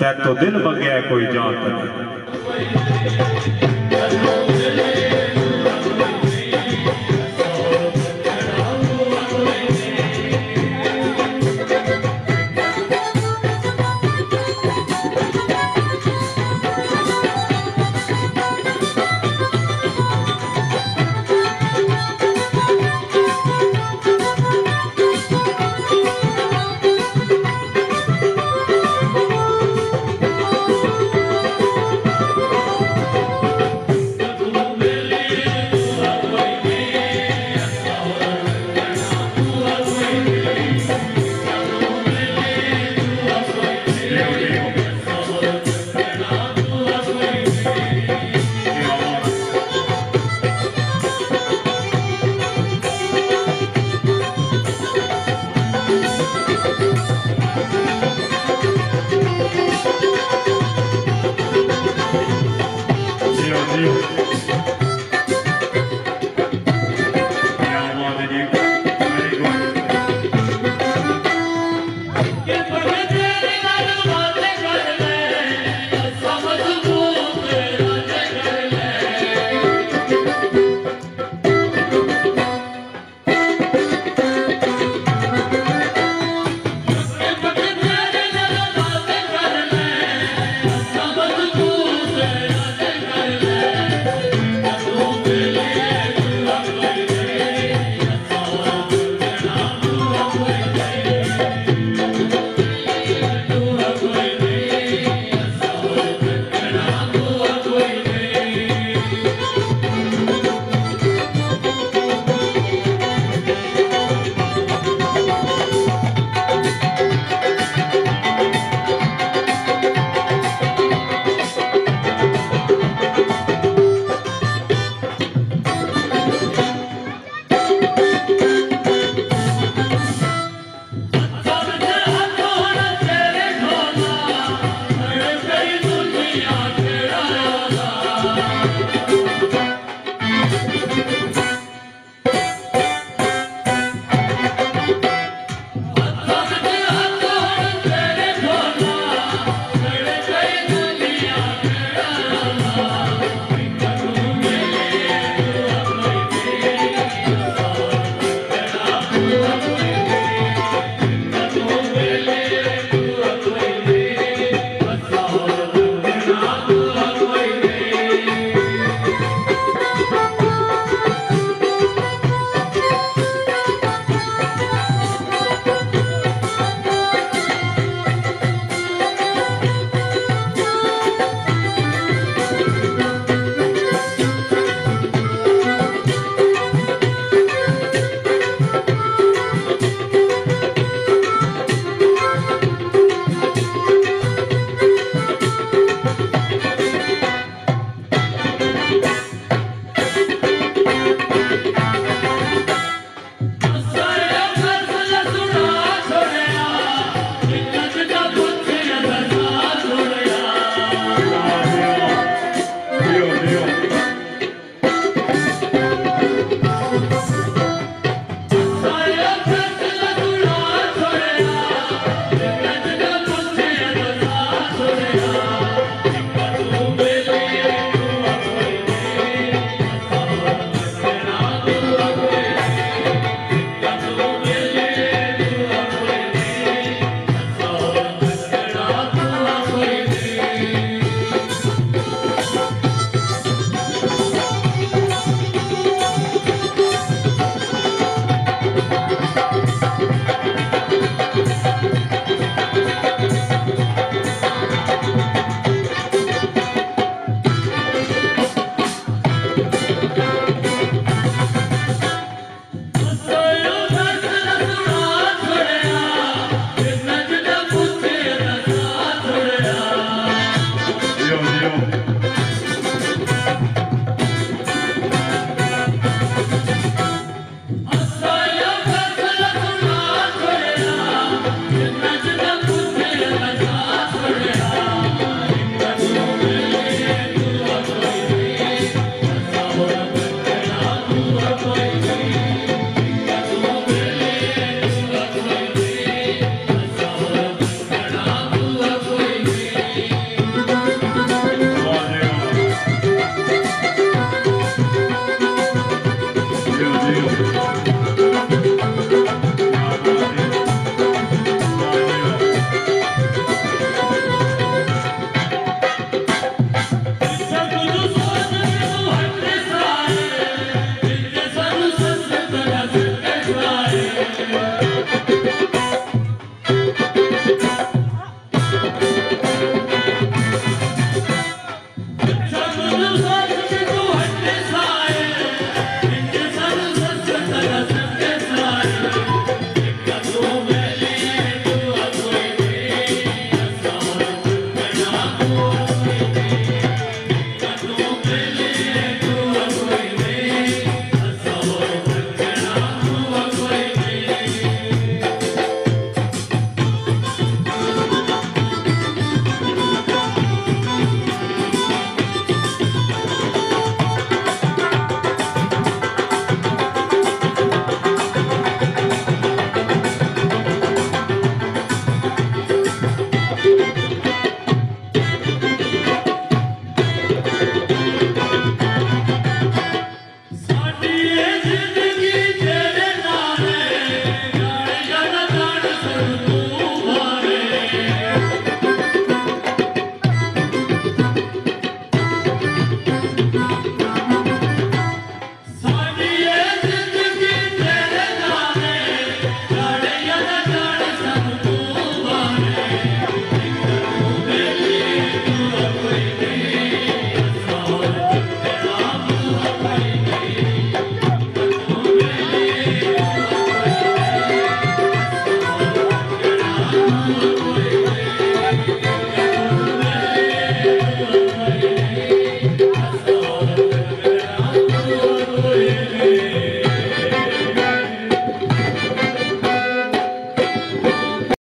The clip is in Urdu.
تے تو دل بگیا کوئی جان تک